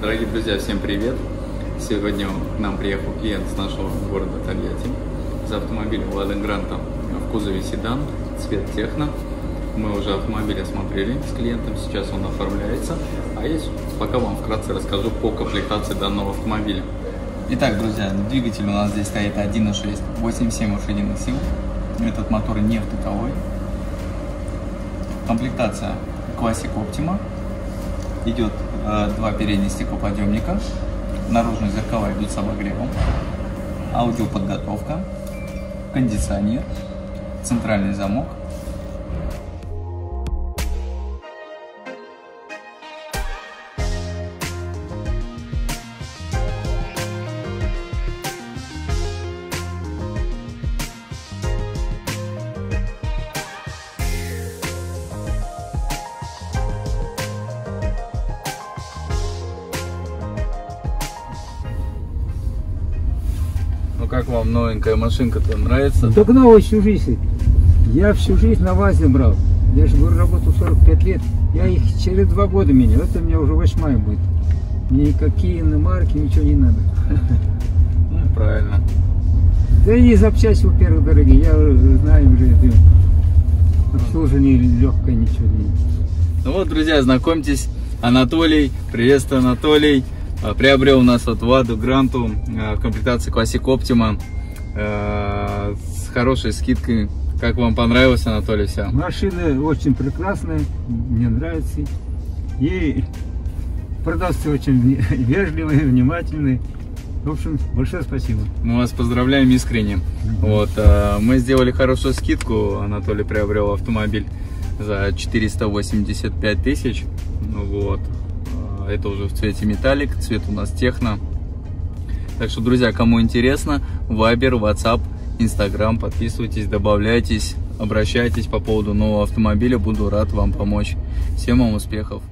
Дорогие друзья, всем привет! Сегодня к нам приехал клиент с нашего города Тольятти за автомобилем Ладен Гранта в кузове седан, цвет техно. Мы уже автомобиль осмотрели с клиентом, сейчас он оформляется. А я пока вам вкратце расскажу по комплектации данного автомобиля. Итак, друзья, двигатель у нас здесь стоит 1.6, 87 лошадиных сил. Этот мотор не втыковой. Комплектация Classic Optima. Идет э, два передних стеклоподъемника. Наружные зеркала идут с обогревом. Аудиоподготовка. Кондиционер. Центральный замок. Как вам новенькая машинка-то нравится? Только новая всю жизнь. Я всю жизнь на ВАЗе брал. Я же говорю, работал 45 лет. Я их через два года менял. Это у меня уже восьмая будет. Никакие марки, ничего не надо. Ну, правильно. Да и запчасти, во-первых, дорогие. Я знаю уже это обслуживание легкое, ничего не. Ну вот, друзья, знакомьтесь, Анатолий. Приветствую, Анатолий. А, приобрел у нас вот Ладу Гранту а, в комплектации Classic Optima а, с хорошей скидкой. Как вам понравилось, Анатолий, все? Машина очень прекрасная, мне нравится. И продавцы очень вежливые, внимательные. В общем, большое спасибо. Мы вас поздравляем искренне. Вот, мы сделали хорошую скидку. Анатолий приобрел автомобиль за 485 тысяч. Ну вот. Это уже в цвете металлик, цвет у нас техно. Так что, друзья, кому интересно, Viber, WhatsApp, Instagram, подписывайтесь, добавляйтесь, обращайтесь по поводу нового автомобиля. Буду рад вам помочь. Всем вам успехов!